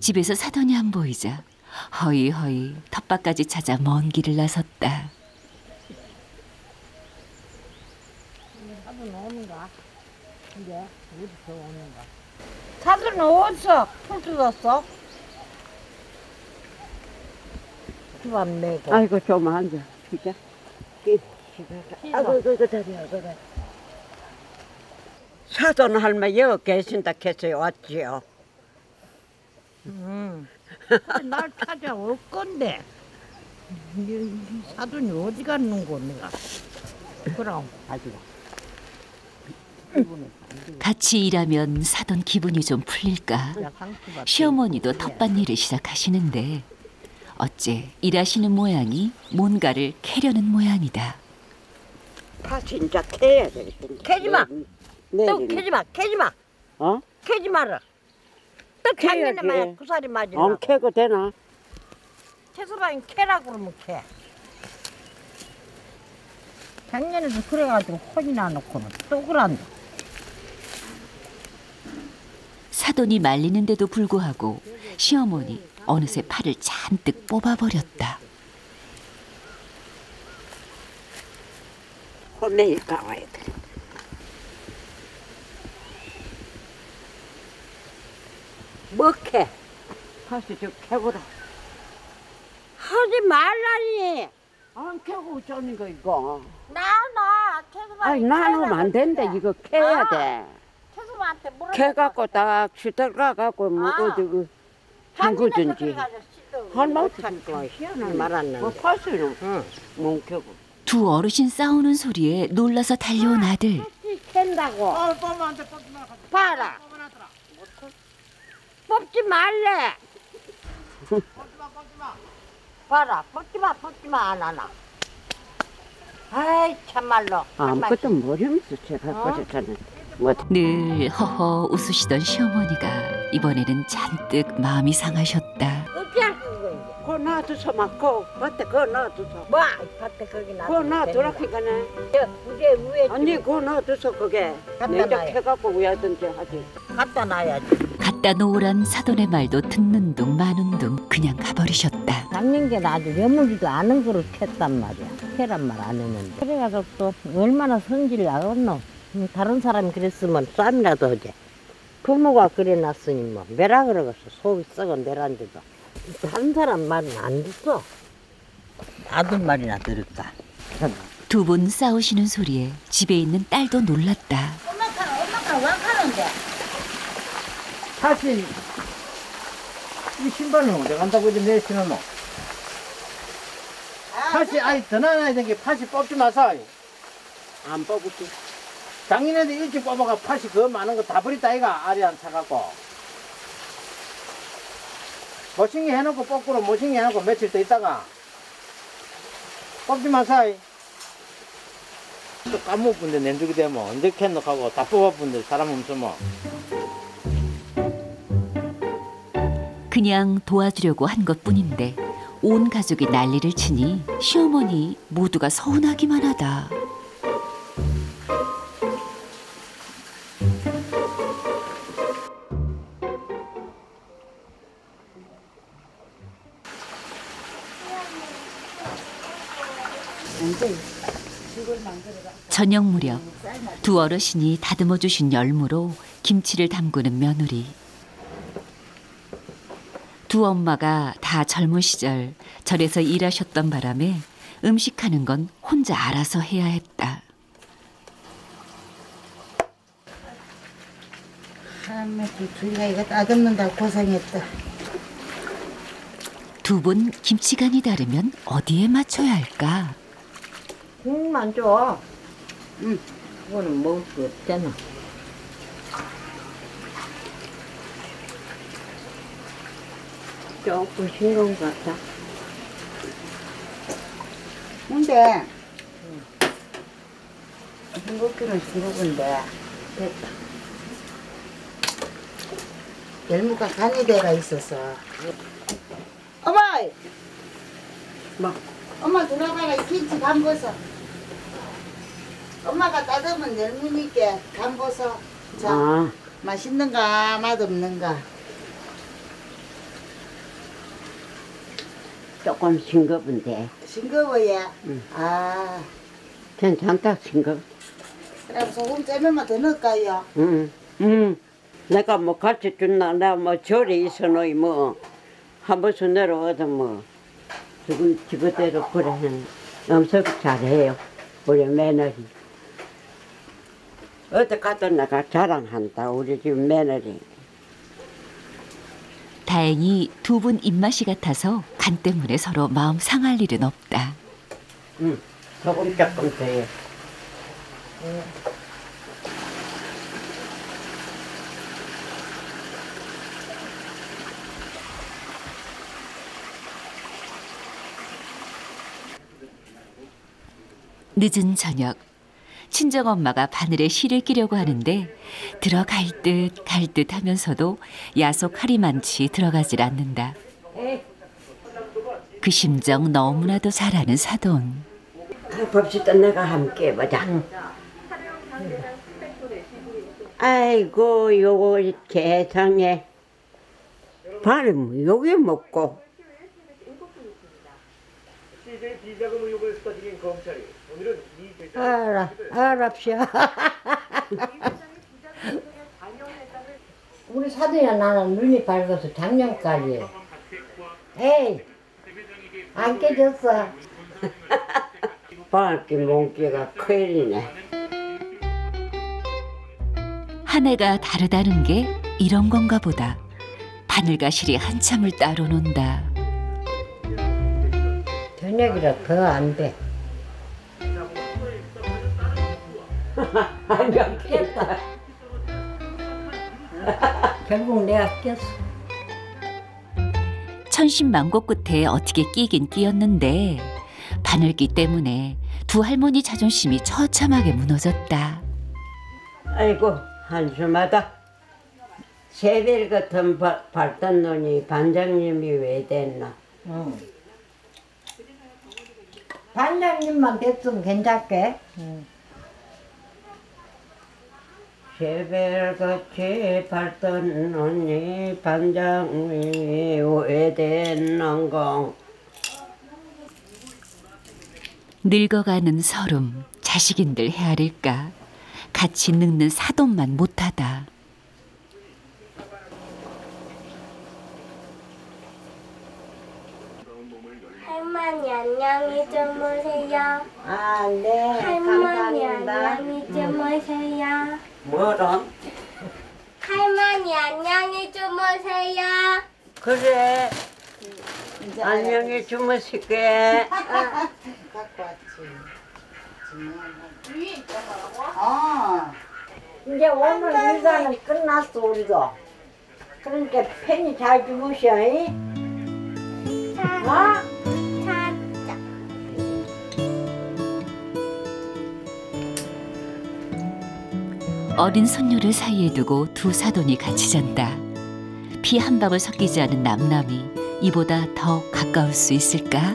집에서 사돈이 안 보이자 허이허이 텃밭까지 찾아 먼 길을 나섰다. 사돈 오는가? 이제 어디서 오는가? 사돈 어디서 풀 뜯었어? 집안 내고. 아이고 좀 앉아. 진짜. 아이고 그거 자리야 그거. 사돈 할머니 여기 계신다 해서 왔지요. 응. 날 찾아올 건데. 사돈이 어디 갔는고 내가. 그럼. 같이 일하면 사돈 기분이 좀 풀릴까? 시어머니도 텃밭 일을 시작하시는데 어째 일하시는 모양이 뭔가를 캐려는 모양이다. 다 진짜 캐야 돼. 캐지 마. 네. 또 캐지 마, 캐지 마, 어? 캐지 마라. 또 작년에 캐야지. 마야 구사리 맞으라. 안 캐고 되나? 채소방이 캐라 그러면 캐. 작년에도 그래가지고 혼이 나 놓고는 또 그란다. 사돈이 말리는데도 불구하고 시어머니 어느새 팔을 잔뜩 뽑아버렸다. 그 내일 가와야 돼. 뭐 캐? 다시 저 캐보라. 하지 말라니. 안 캐고 어쩌는 거 이거. 나나 채소방. 아니 나누면 안 된다 이거 캐야 아. 돼. 채소방한테 물어. 캐갖고 딱 시들어가갖고 뭐 아. 어디 그 한구든지. 할머니 찾고 희한한 말안 나는데. 뭐 파스는 응. 못 캐고. 두 어르신 싸우는 소리에 놀라서 달려온 아들. 캔다고. 봐라. 뽑지 말래. 봐라, 뽑지 마, 뽑지 마, 안 하나. 아이, 참말로. 아무것도 모르면서 제가 어? 그랬잖아. 뭐늘 허허 웃으시던 시어머니가 이번에는 잔뜩 마음이 상하셨다. 놔두서 막고 밭에 그거 놔두서 뭐, 밭에 거기 놔. 그거 놔두라 그니까네 그게 위에 아니 그거 놔두서 그게 갖다 냉장 놔요. 해갖고 왜든지 하지 갖다 놔야지. 갖다 놓으란 사돈의 말도 듣는 둥 마는 둥 그냥 가버리셨다. 작년에 아주 여물지도 않은 거를 캤단 말이야. 캐란 말 안 했는데. 그래가지고 또 얼마나 성질 나겠노. 음, 다른 사람이 그랬으면 쌈이라도 하지. 부모가 그래놨으니 뭐 매라 그러겠어. 속이 썩은 내란데도. 다른 사람 말은 안 듣어. 아들 말이나 들을까. 두분 싸우시는 소리에 집에 있는 딸도 놀랐다. 엄마가 엄마가 왕하는데. 사실 이 신발은 어디 간다고 이제 내 신었노? 팥이 아니 더 나눠야 되는 게 팥이 뽑지 마서 안 뽑을게 작년에도 일찍 뽑아가 팥이 그 많은 거 다 버렸다 이가 알이 안 차갖고 모싱이 해놓고 뽑고로 모싱이 해놓고 며칠 더 있다가 뽑지 마서 또 까먹은데 nen주게 되면 언제 캔노 하고 다 뽑아본데 사람 없으면 그냥 도와주려고 한 것뿐인데 온 가족이 난리를 치니 시어머니 모두가 서운하기만 하다. 저녁 무렵 두 어르신이 다듬어 주신 열무로 김치를 담그는 며느리. 두 엄마가 다 젊은 시절 절에서 일하셨던 바람에 음식하는 건 혼자 알아서 해야 했다. 둘이가 이거 따듬는다 고생했다. 두 분 김치간이 다르면 어디에 맞춰야 할까? 국만 줘. 응. 그거는 먹을 수 없잖아. 조금 싱거운 것 같아 근데 싱겁기는 싱거운데 됐다. 열무가 간이 돼가 있어서. 어머! 뭐? 엄마 이 김치 담궈서. 엄마가 따듬은 열무니까 담궈서. 자, 아 맛있는가 맛없는가. 조금 싱겁은데 싱거워야. 응. 아, 괜찮다 싱겁. 그럼 소금 째면만 더 넣을까요? 응, 응. 내가 뭐 같이 준나 내가 뭐 절이 있어노이 뭐 한번서 내려와도 뭐 지금 지그대로 그래 엄청 잘해요 우리 며느리. 어디 가도 내가 자랑한다 우리 집 며느리. 다행히 두 분 입맛이 같아서 간 때문에 서로 마음 상할 일은 없다. 응, 소금 조금 더요. 늦은 저녁 친정 엄마가 바늘에 실을 끼려고 하는데 들어갈 듯 갈 듯 하면서도 야속 하리만치 들어가질 않는다. 그 심정 너무나도 잘 아는 사돈. 봅시다 내가 함께 해보자. 아이고 요거 세상에 발음 요게 먹고 알아, 알았쇼. 우리 사돈이야 나는 눈이 밝아서 작년까지. 에이, 안 깨졌어. 방학기 몽기가 큰일이네. 한 해가 다르다는 게 이런 건가 보다. 바늘가실이 한참을 따로 논다. 저녁이라 더 안 돼. 결국 내가 꼈어. 천신만고 끝에 어떻게 끼긴 끼었는데 바늘기 때문에 두 할머니 자존심이 처참하게 무너졌다. 아이고 한수마다 새별 같은 바, 발단 놈이 반장님이 왜 됐나? 응. 반장님만 됐으면 괜찮게. 새별같이 발단 놈이 반장님이 왜 됐는가? 늙어가는 서름 자식인들 헤아릴까 같이 늙는 사돈만 못하다. 할머니 안녕히 주무세요. 아, 네. 할머니 감사합니다. 안녕히 주무세요. 뭐라? 할머니 안녕히 주무세요. 그래. 안녕히 주무실게. 갖고 왔지. 아, 이제 오늘 일과는 끝났어, 우리도. 그러니까 편히 잘 주무셔, 잉? 어? 어린 손녀를 사이에 두고 두 사돈이 같이 잔다. 피 한 방울 섞이지 않은 남남이 이보다 더 가까울 수 있을까?